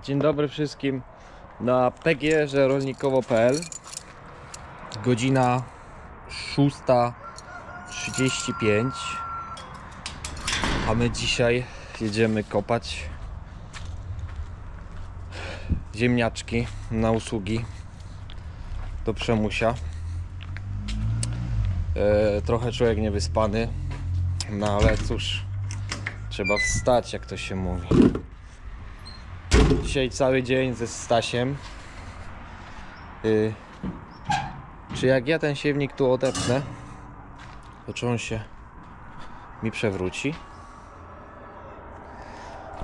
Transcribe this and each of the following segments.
Dzień dobry wszystkim. Na PGR rolnikowo.pl Godzina 6.35 A my dzisiaj jedziemy kopać ziemniaczki na usługi do Przemusia. E, Trochę człowiek niewyspany No ale cóż Trzeba wstać jak to się mówi Dzisiaj cały dzień ze Stasiem. Y, czy jak ja ten siewnik tu odepnę, to czy on się mi przewróci?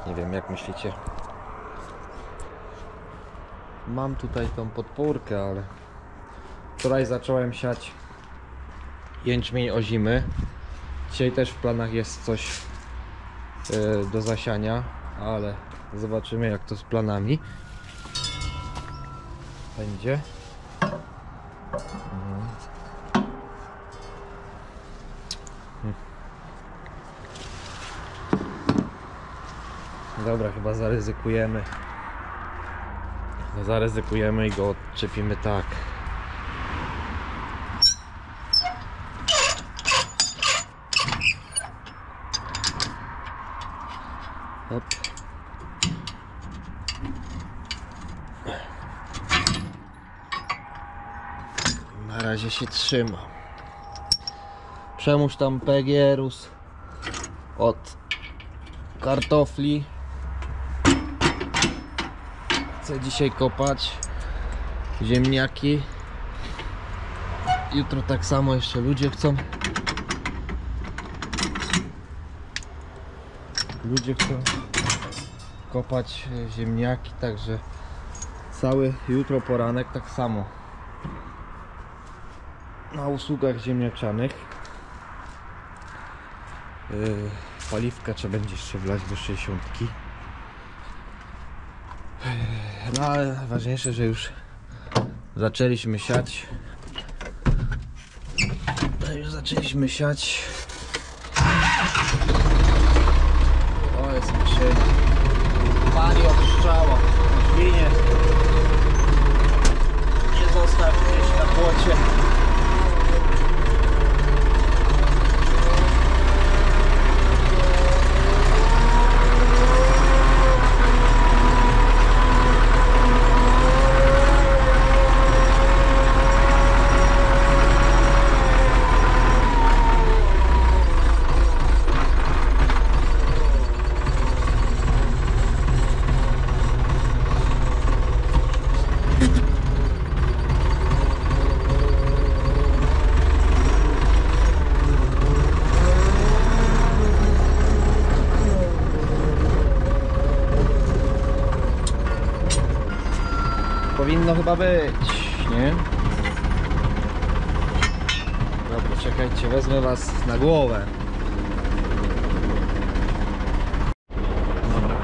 Nie wiem, jak myślicie. Mam tutaj tą podpórkę, ale wczoraj zacząłem siać jęczmień o zimy. Dzisiaj też w planach jest coś y, do zasiania, ale Zobaczymy jak to z planami będzie. Mhm. Dobra, chyba zaryzykujemy. Zaryzykujemy i go odczepimy tak. Razie się trzyma. Przemuś tam PGR-us od kartofli. Chcę dzisiaj kopać ziemniaki. Jutro tak samo jeszcze ludzie chcą. Ludzie chcą kopać ziemniaki, także cały jutro poranek tak samo na usługach ziemniaczanych. Yy, paliwka trzeba będzie jeszcze wlać do 60. Yy, no ale ważniejsze, że już zaczęliśmy siać. No już zaczęliśmy siać. O jest maszyna. Pani odstrzała. Świnie. Nie zostaw gdzieś na płocie. Powinno chyba być, nie? Dobra, czekajcie, wezmę was na głowę. Dobra.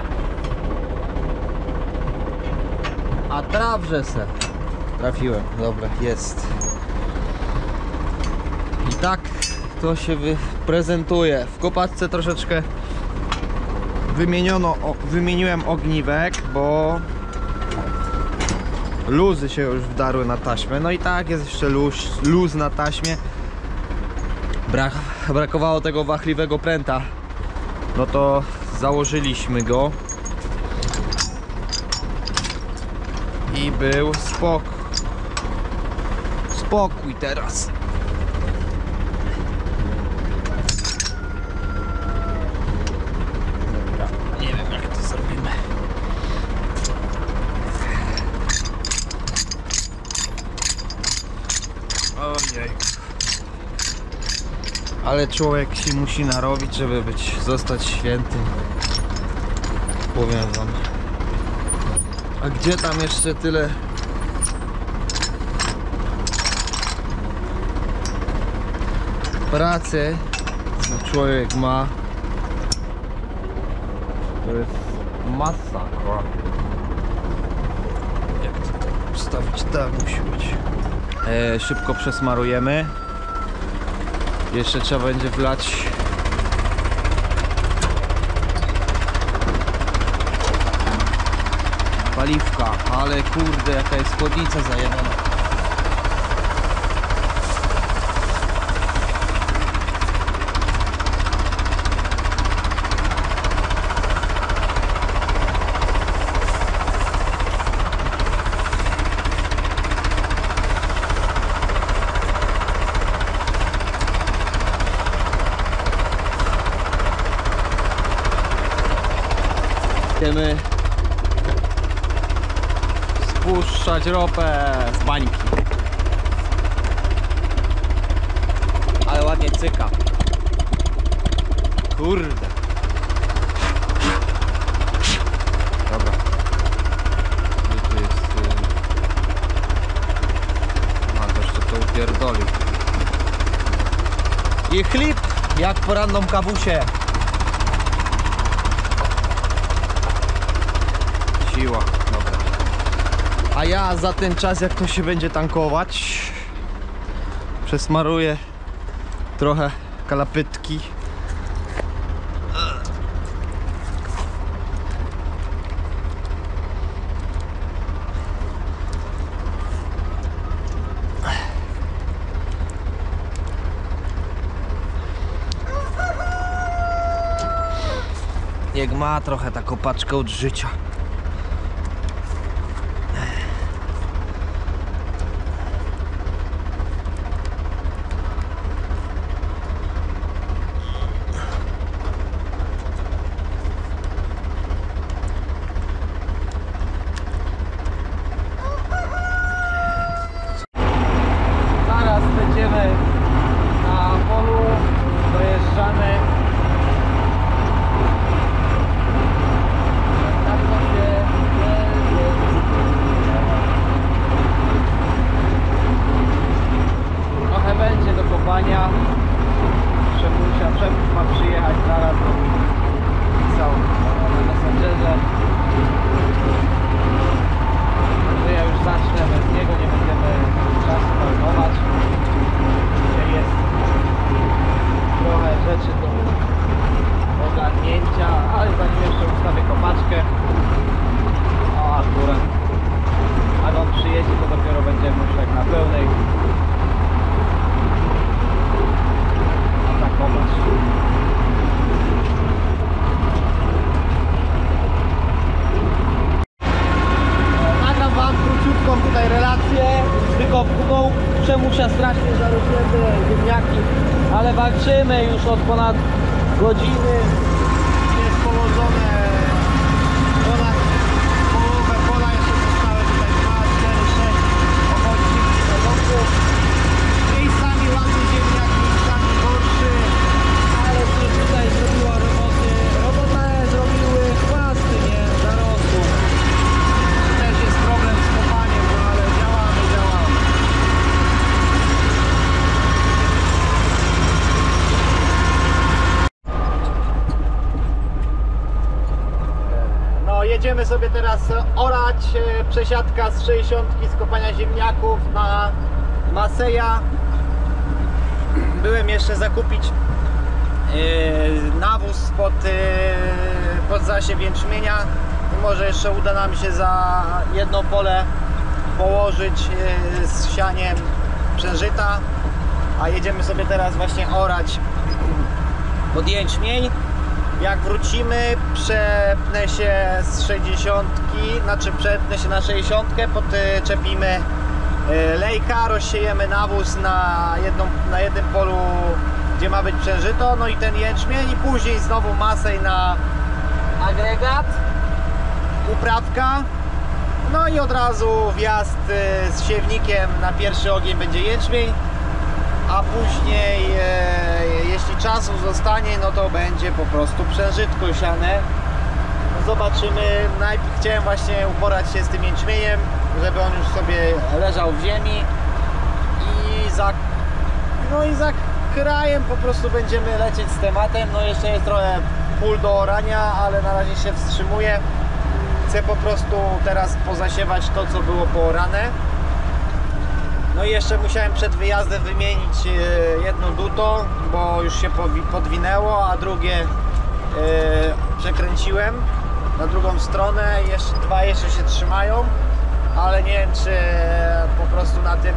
A trawże se. Trafiłem, dobra, jest. I tak to się prezentuje. W kopacce troszeczkę wymieniono, o, wymieniłem ogniwek, bo luzy się już wdarły na taśmę. No i tak jest jeszcze luz, luz na taśmie. Brak, brakowało tego wachliwego pręta. No to założyliśmy go. I był spokój. Spokój teraz. Dobra, nie wiem jak to zrobimy. Ojej. Ale człowiek się musi narobić, żeby być, zostać świętym. Powiem wam. A gdzie tam jeszcze tyle pracy, co człowiek ma? To jest masakra. Jak to ustawić? Tak musi być. E, szybko przesmarujemy. Jeszcze trzeba będzie wlać paliwka, ale kurde, jaka jest chłodnica zajebana. Spuszczać ropę z bańki. Ale ładnie cyka. Kurde. Dobra. Gdzie tu jest... y- A, to jeszcze to upierdolił. I chlip, jak w poranną kawusie. Siła. A ja za ten czas, jak to się będzie tankować, przesmaruję trochę kalapytki. Jak ma trochę taką paczkę od życia. Przesiadka z 60 z kopania ziemniaków na Maseja. Byłem jeszcze zakupić e, nawóz pod, e, zasiew jęczmienia. Może jeszcze uda nam się za jedno pole położyć e, z sianiem przężyta. A jedziemy sobie teraz właśnie orać pod jęczmień. Jak wrócimy, przepnę się z 60, znaczy przepnę się na 60, podczepimy e, lejka, rozsiejemy nawóz na, jedną, na jednym polu, gdzie ma być przężyto, no i ten jęczmień i później znowu masę na agregat, uprawka, no i od razu wjazd e, z siewnikiem na pierwszy ogień będzie jęczmień, a później e, jeśli czasu zostanie, no to będzie po prostu przężytko siane. Zobaczymy. Najpierw chciałem właśnie uporać się z tym jęczmieniem, żeby on już sobie leżał w ziemi i za, no i za krajem po prostu będziemy lecieć z tematem. No jeszcze jest trochę pól do orania, ale na razie się wstrzymuję. Chcę po prostu teraz pozasiewać to, co było poorane. No i jeszcze musiałem przed wyjazdem wymienić e, jedno duto, bo już się podwinęło, a drugie e, przekręciłem na drugą stronę. Jeszcze dwa jeszcze się trzymają. ale nie wiem czy po prostu na tym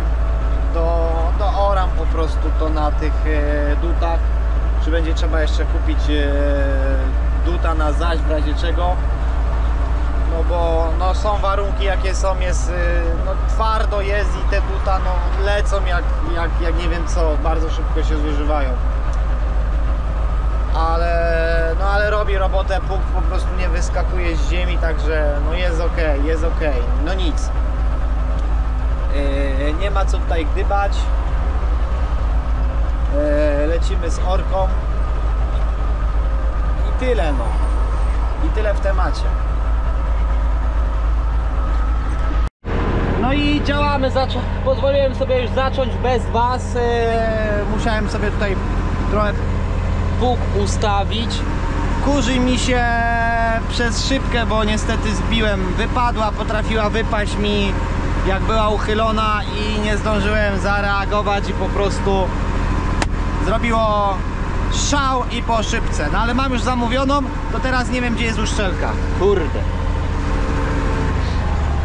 do, do oram po prostu to na tych e, dutach, czy będzie trzeba jeszcze kupić duta na zaś w razie czego. No bo no, są warunki jakie są, jest no, twardo jest i te buta no, lecą jak, jak, jak nie wiem co, bardzo szybko się zużywają. Ale, no, ale robi robotę, puk po prostu nie wyskakuje z ziemi, także no jest ok, jest ok, no nic. Yy, nie ma co tutaj gdybać. Yy, lecimy z orką. I tyle no. I tyle w temacie. No i działamy, zaczą- pozwoliłem sobie już zacząć bez Was. e, musiałem sobie tutaj trochę Bóg ustawić. Kurzy mi się przez szybkę, bo niestety zbiłem. Wypadła, potrafiła wypaść mi jak była uchylona i nie zdążyłem zareagować i po prostu zrobiło szał i po szybce. No ale mam już zamówioną, to teraz nie wiem gdzie jest uszczelka. Kurde.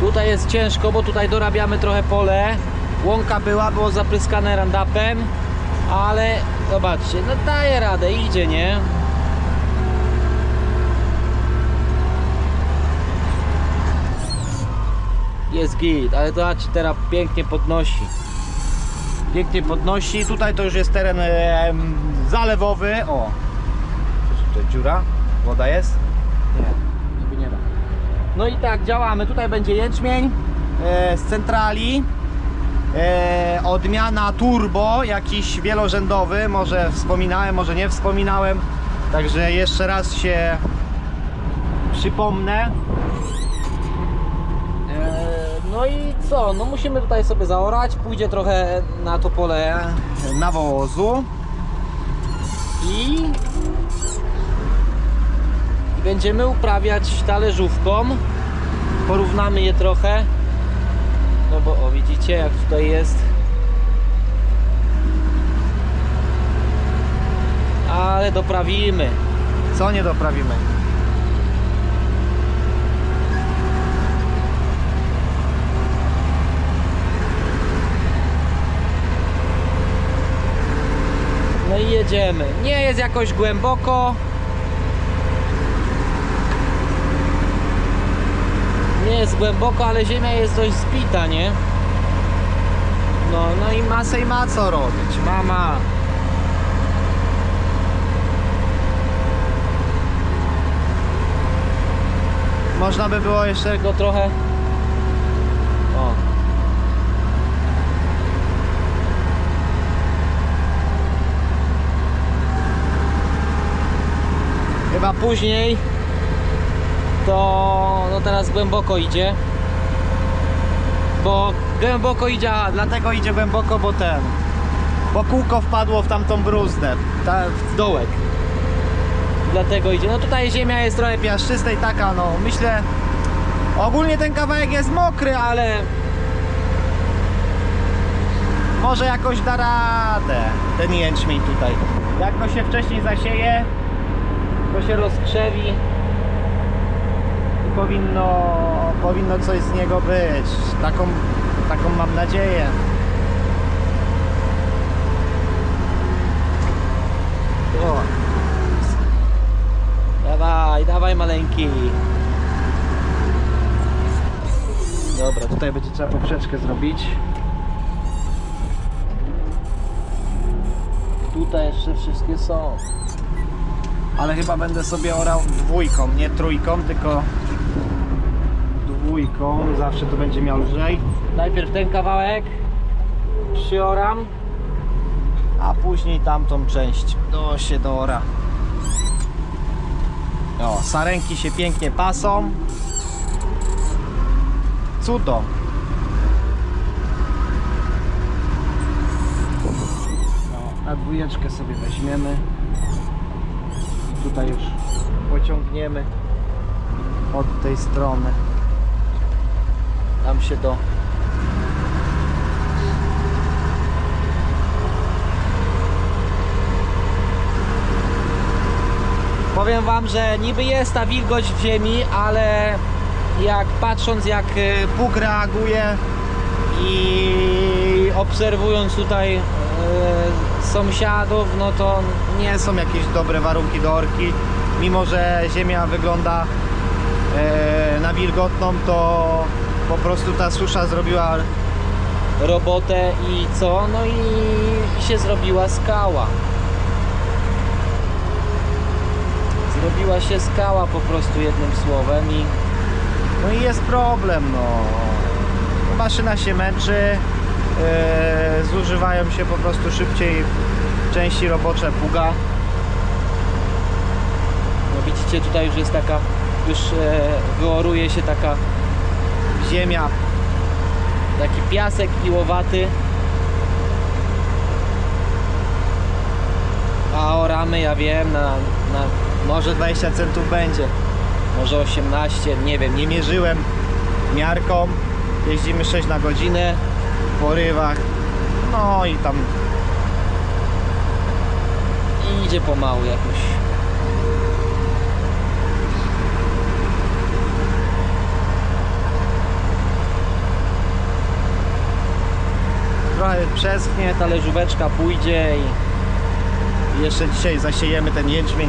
Tutaj jest ciężko, bo tutaj dorabiamy trochę pole. Łąka była, było zapryskane randapem, ale zobaczcie, no daje radę, idzie, nie? Jest git, ale zobaczcie, teraz pięknie podnosi. Pięknie podnosi. Tutaj to już jest teren zalewowy. O, to dziura? Woda jest? Nie. No i tak, działamy. Tutaj będzie jęczmień e, z centrali. E, odmiana turbo, jakiś wielorzędowy. Może wspominałem, może nie wspominałem. Także jeszcze raz się przypomnę. E, No i co? No musimy tutaj sobie zaorać. Pójdzie trochę na to pole nawozu. I i będziemy uprawiać talerzówką. Porównamy je trochę. No bo o widzicie jak tutaj jest. Ale doprawimy. Co nie doprawimy? No i jedziemy. Nie jest jakoś głęboko. Nie jest głęboko, ale ziemia jest dość zbita, nie? No, no i masę i ma co robić. Mama. Można by było jeszcze go trochę. O. Chyba później to no teraz głęboko idzie. Bo głęboko idzie, a dlatego idzie głęboko, bo ten. Bo kółko wpadło w tamtą bruzdę, ta, w dołek. Dlatego idzie. No tutaj ziemia jest trochę piaszczysta i taka, no myślę. Ogólnie ten kawałek jest mokry, ale może jakoś da radę ten jęczmień tutaj. Jak to się wcześniej zasieje, to się rozkrzewi powinno, powinno coś z niego być. Taką, taką mam nadzieję. O. Dawaj, dawaj maleńki. Dobra, tutaj będzie trzeba poprzeczkę zrobić. Tutaj jeszcze wszystkie są. Ale chyba będę sobie orał dwójką, nie trójką, tylko dwójką. Zawsze to będzie miał lżej. Najpierw ten kawałek przyoram, a później tamtą część do się doora. O, sarenki się pięknie pasą. Cudo. No, na dwójeczkę sobie weźmiemy. I tutaj już pociągniemy od tej strony. Tam się do Powiem wam, że niby jest ta wilgoć w ziemi, ale jak patrząc jak e, Bóg reaguje i obserwując tutaj e, sąsiadów, no to nie są jakieś dobre warunki do orki. Mimo, że ziemia wygląda e, na wilgotną, to po prostu ta susza zrobiła robotę i co? No i się zrobiła skała. Zrobiła się skała po prostu jednym słowem i no i jest problem, no. Maszyna się męczy, e, zużywają się po prostu szybciej części robocze pługa. No widzicie tutaj już jest taka, już e, wyoruje się taka ziemia, taki piasek piłowaty. A oramy, ja wiem, na, na może 20 centów będzie, może 18, nie wiem, nie mierzyłem miarką. Jeździmy 6 na godzinę w porywach, no i tam idzie pomału jakoś. Trochę przeschnie, ta leżóweczka pójdzie i jeszcze dzisiaj zasiejemy ten jęczmień.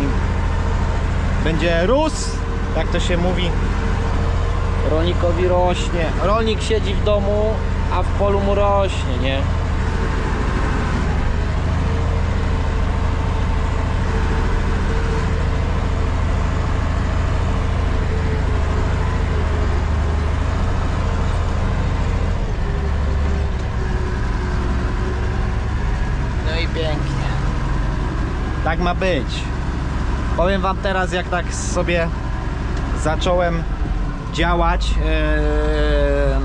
Będzie rósł, jak to się mówi. Rolnikowi rośnie. Rolnik siedzi w domu, a w polu mu rośnie, nie? No i pięknie. Tak ma być. Powiem wam teraz, jak tak sobie zacząłem działać yy,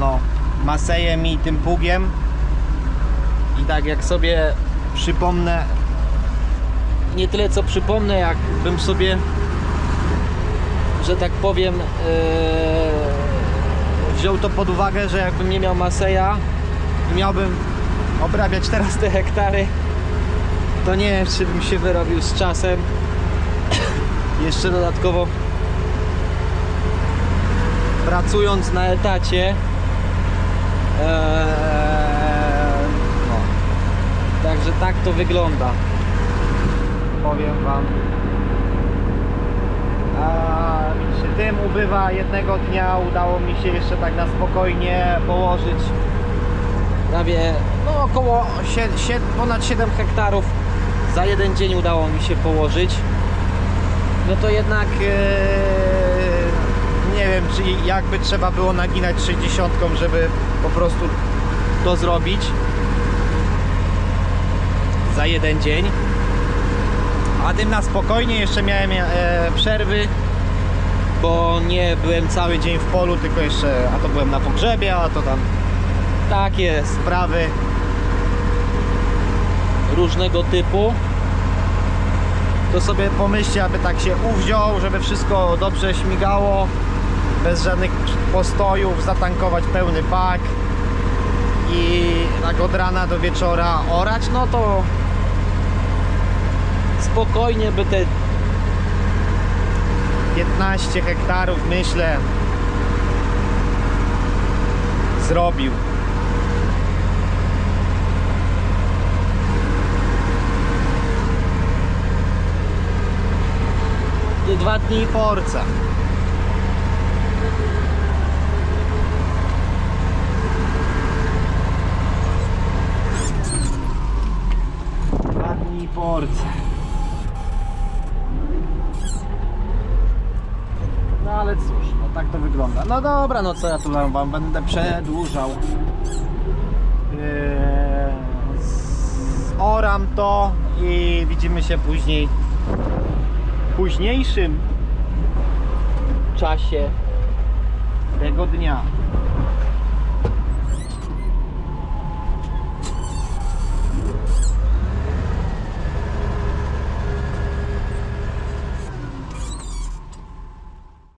no, masejem i tym pługiem i tak jak sobie przypomnę nie tyle co przypomnę jak bym sobie że tak powiem yy, wziął to pod uwagę, że jakbym nie miał maseja i miałbym obrabiać teraz te hektary to nie wiem czy bym się wyrobił z czasem. Jeszcze dodatkowo pracując na etacie eee, no. także tak to wygląda. Powiem wam. A widzicie tym ubywa jednego dnia udało mi się jeszcze tak na spokojnie położyć prawie no około sie, sie, ponad 7 hektarów za jeden dzień udało mi się położyć. No to jednak e, nie wiem, czy jakby trzeba było naginać 60, żeby po prostu to zrobić. Za jeden dzień. A tym na spokojnie jeszcze miałem e, przerwy, bo nie byłem cały dzień w polu, tylko jeszcze, a to byłem na pogrzebie, a to tam takie sprawy różnego typu to sobie pomyślcie, aby tak się uwziął, żeby wszystko dobrze śmigało, bez żadnych postojów, zatankować pełny bak i tak od rana do wieczora orać, no to spokojnie by te 15 hektarów myślę zrobił. Dwa dni po orce. Dwa dni po orce. No ale cóż, no tak to wygląda. No dobra, no co ja tu wam, będę przedłużał. Yy, oram to i widzimy się później późniejszym czasie tego dnia.